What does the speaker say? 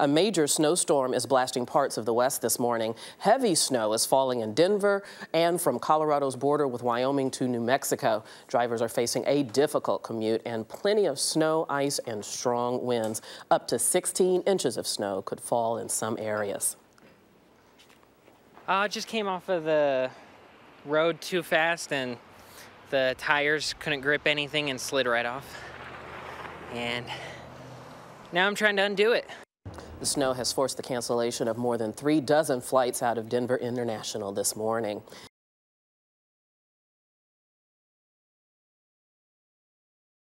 A major snowstorm is blasting parts of the west this morning. Heavy snow is falling in Denver and from Colorado's border with Wyoming to New Mexico. Drivers are facing a difficult commute and plenty of snow, ice, and strong winds. Up to 16 inches of snow could fall in some areas. I uh, just came off of the road too fast and the tires couldn't grip anything and slid right off. And now I'm trying to undo it. The snow has forced the cancellation of more than three dozen flights out of Denver International this morning.